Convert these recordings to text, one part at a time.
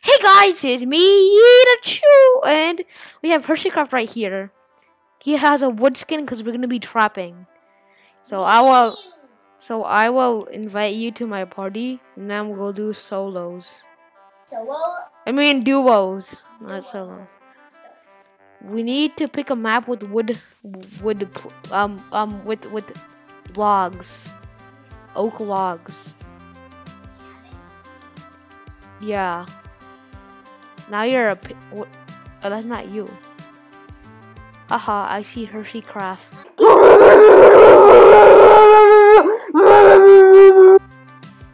Hey guys, it's me, Chew, and we have Hersheycraft right here. He has a wood skin because we're gonna be trapping. So I will, so I will invite you to my party, and then we'll do solos. Solo? I mean duos, not solos. We need to pick a map with wood, wood, um, um, with with logs, oak logs. Yeah. Now you're a. Oh, that's not you. Haha, I see Hershey Craft.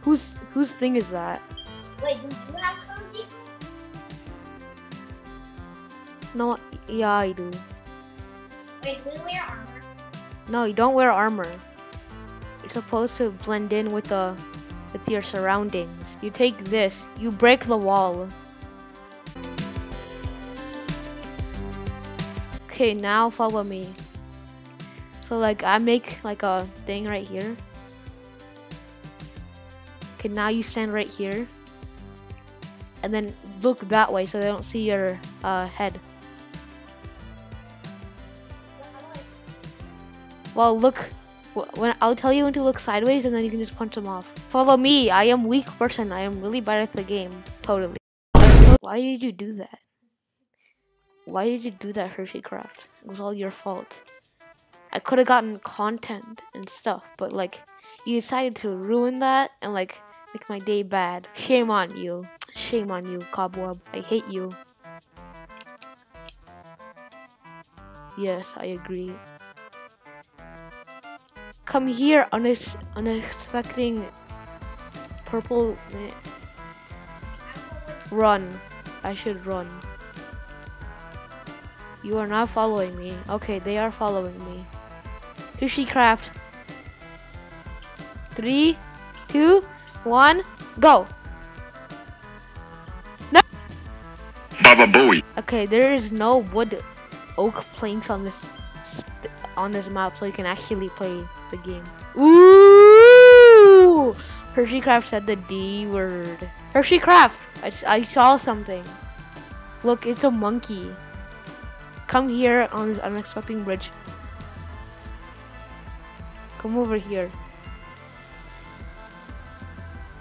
Whose whose thing is that? Wait, do you have cozy? No, yeah, I do. Wait, do we wear armor? No, you don't wear armor. You're supposed to blend in with the with your surroundings. You take this, you break the wall. Okay, now follow me. So like I make like a thing right here. Okay, now you stand right here. And then look that way so they don't see your uh, head. Well, look. When I'll tell you when to look sideways, and then you can just punch them off. Follow me. I am weak person. I am really bad at the game. Totally. Why did you do that? Why did you do that, Hershey Craft? It was all your fault. I could have gotten content and stuff, but like, you decided to ruin that and like make my day bad. Shame on you. Shame on you, Cobweb. I hate you. Yes, I agree. Come here, unex- unexpecting purple. Run. I should run. You are not following me. Okay, they are following me. Hershey Craft. Three, two, one, go. No. Baba Booey. Okay, there is no wood oak planks on this st- on this map, so you can actually play the game. Ooh! Hershey Craft said the D word. Hershey Craft, I, I saw something. Look, it's a monkey. Come here on this unexpected bridge. Come over here.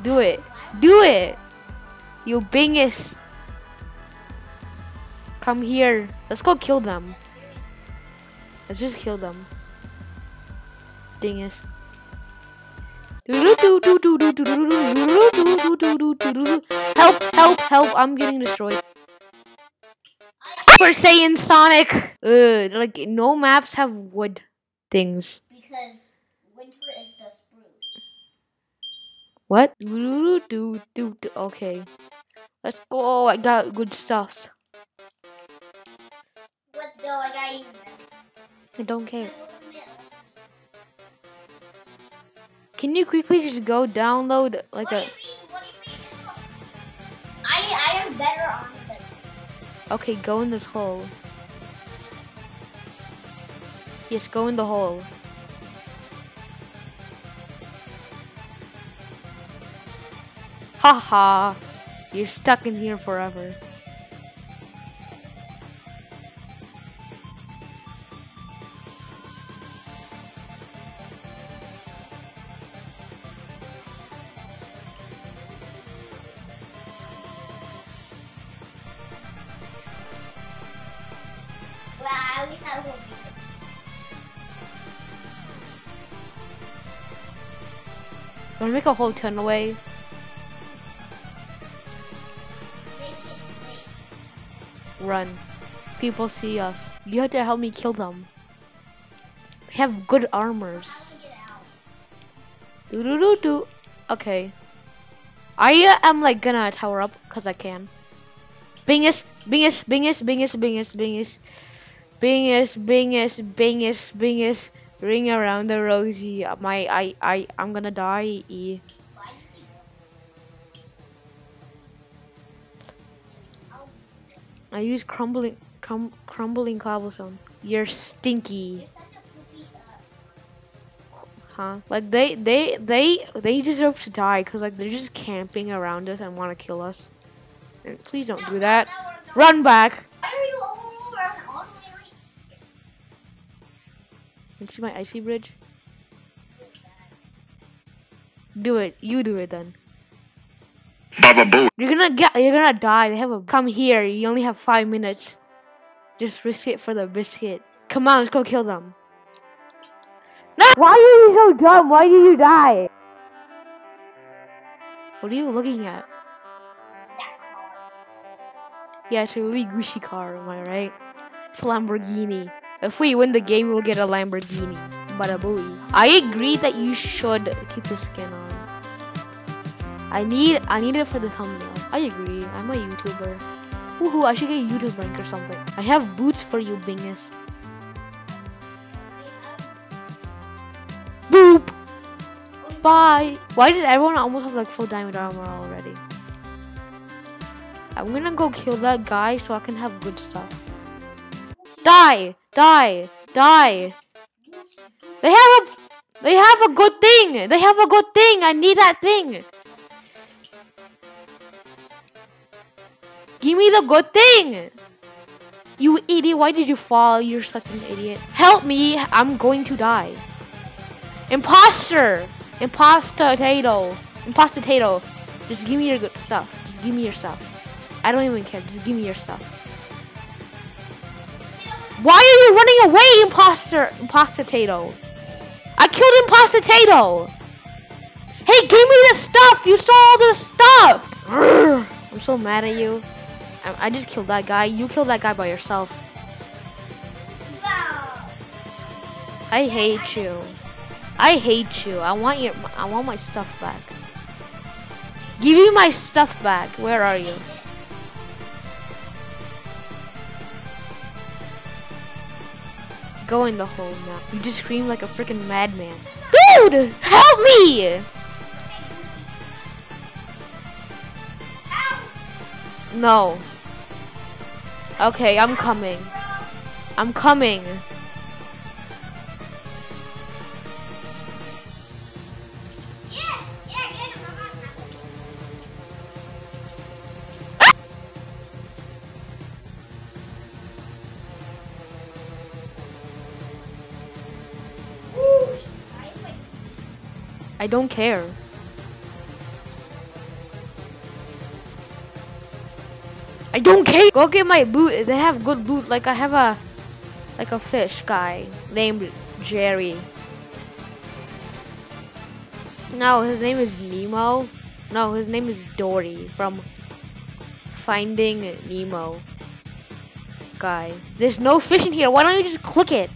Do it. Do it. You bingus. Come here. Let's go kill them. Let's just kill them. Dingus. Help, help, help. I'm getting destroyed. Super Saiyan Sonic. Ugh, like no maps have wood things. Because winter is the spruce. What? Do do do. Okay. Let's go. Oh, I got good stuff. What though? I got even I don't care. Can you quickly just go download like what do a you mean? What do you mean? I I am better on than Okay, go in this hole. Yes, go in the hole. Haha. You're stuck in here forever. Well, at least I will be. Wanna make a whole it safe. Run. People see us. You have to help me kill them. They have good armors. Do do do do. Okay. I am like gonna tower up because I can. Bingus, bingus, bingus, bingus, bingus, bingus, bingus, bingus, bingus, bingus. Ring around the rosy. My, I, I, I'm gonna die. E. I use crumbling, crum, crumbling cobblestone. You're stinky. Uh, huh? Like they, they, they, they deserve to die because like they're just camping around us and want to kill us. And Please don't do that. Run back. You see my icy bridge? Do it. You do it then. Baba Booey. You're gonna get. You're gonna die. They have a. Come here. You only have five minutes. Just risk it for the biscuit. Come on, let's go kill them. No! Why are you so dumb? Why did you die? What are you looking at? Yeah, it's a really Gucci car, am I right? It's a Lamborghini. If we win the game, we'll get a Lamborghini. Bada. I agree that you should keep the skin on. I need I need it for the thumbnail. I agree. I'm a YouTuber. Woohoo, I should get a YouTube rank or something. I have boots for you, Bingus. Boop! Bye! Why does everyone almost have like full diamond armor already? I'm gonna go kill that guy so I can have good stuff. Die! Die! Die! They have a they have a good thing! They have a good thing! I need that thing! Give me the good thing! You idiot, why did you fall? You're such an idiot. Help me! I'm going to die. Imposter! Impostato! Impostato! Just give me your good stuff. Just give me your stuff. I don't even care. Just give me your stuff. Why are you running away, imposter? Impostato! I killed Impostato! Hey, give me the stuff! You stole all the stuff! I'm so mad at you. I, I just killed that guy. You killed that guy by yourself. I hate you. I hate you. I want your. I want my stuff back. Give me my stuff back. Where are you? Go in the hole now. You just scream like a freaking madman. Dude, help me! No. Okay, I'm coming. I'm coming. I don't care. I don't care. Go get my loot. They have good loot. Like I have a, like a fish guy named Jerry. No, his name is Nemo. No, his name is Dory from Finding Nemo. Guy. There's no fish in here. Why don't you just click it?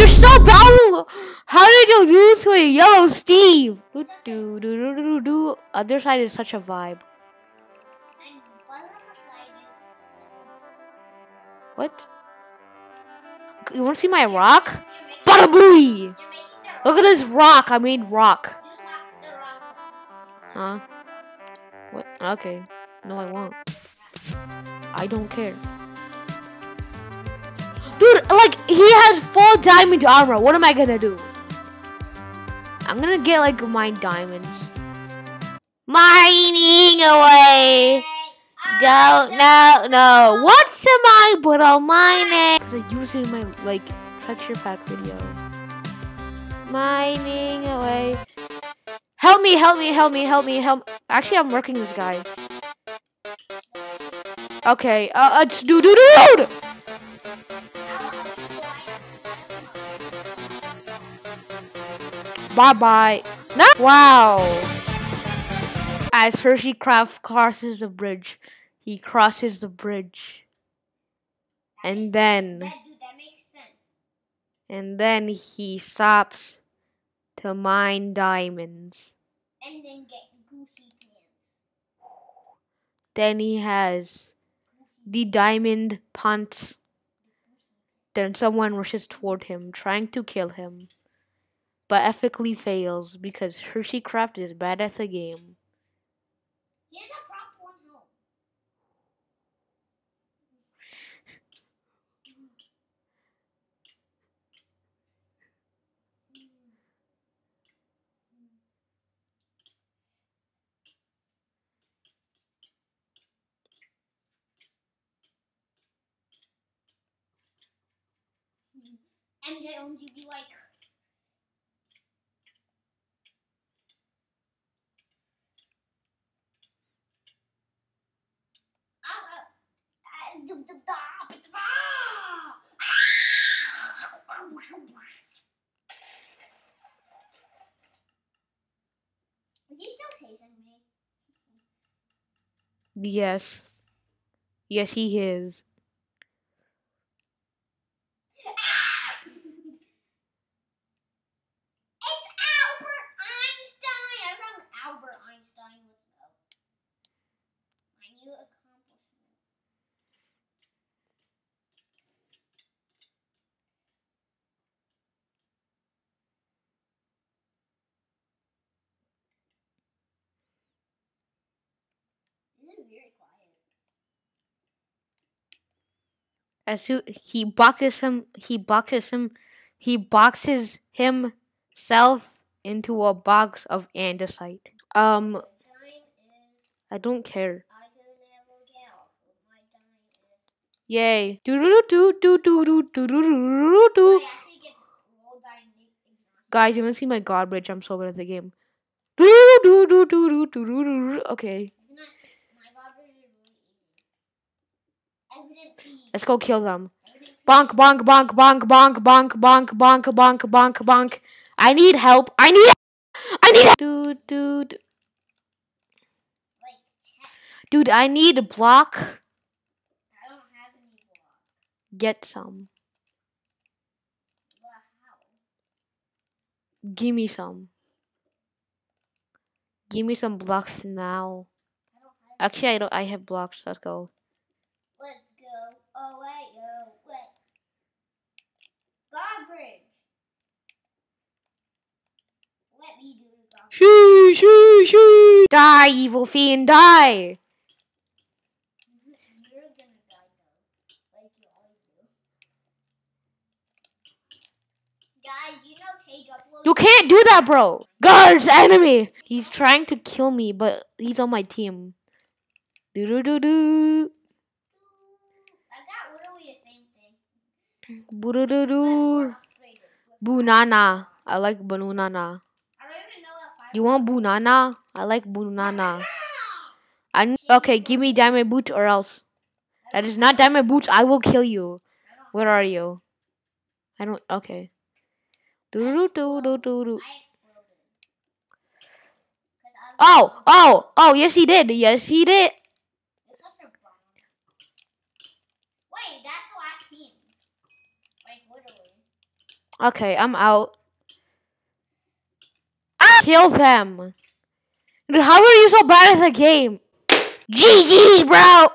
You're so bad. How did you lose to a yellow Steve? Do, do, do, do, do, do. Other side is such a vibe. What? You want to see my rock? Bada booey! Look at this rock. I made rock. Huh? What? Okay. No, I won't. I don't care. Dude, like, he has full diamond armor. What am I gonna do? I'm gonna get, like, my diamonds. Mining away! Don't, no, no. What's a mine but a mining? Because I use it in my, like, texture pack video. Mining away. Help me, help me, help me, help me, help. Actually, I'm working this guy. Okay, uh, it's dude, dude, dude! Bye bye. No! Wow. As Hershey Craft crosses the bridge, he crosses the bridge. And then, That, that makes sense. and then he stops to mine diamonds. And then get goosey pants. Then he has the diamond pants. Then someone rushes toward him, trying to kill him, but ethically fails because Hershey Craft is bad at the game. He a prop one home. MJ owns you be like Yes. Yes, he is. As who he boxes him, he boxes him, he boxes himself into a box of andesite. Um, I don't care. Yay. Do do do do do do do do. Guys, you haven't seen my god bridge. I'm so bad at the game. Okay. Let's go kill them. Bonk bonk bonk bonk bonk bonk bonk bonk bonk bonk bonk. I need help. I need. I need. Dude, dude, dude. I need a block. I don't have any block. Get some. Give me some. Give me some blocks now. I. Actually, I don't. I have blocks. Let's go. Let's go. Oh yo, wait. Oh, God bridge. Let me do the God. Shoo shoo shoo. Die, evil fiend, die. You're gonna die though, like you always do. Guys, you know Tage uploads. You can't do that, bro. Guards, enemy. He's trying to kill me, but he's on my team. Do do do do. I got literally the same thing. Boo do do But do. we're. Bunana. I like banana. You want bunana? I like banana. I okay. Give me diamond boots or else. That is not diamond boots. I will kill you. Where are you? I don't. Okay. Do do do do do Oh, oh, oh, yes, he did. Yes, he did. You're such a bum. Wait, that's the last team. Like literally. Okay, I'm out. Ah! Kill them. Dude, how are you so bad at the game? GG's, bro.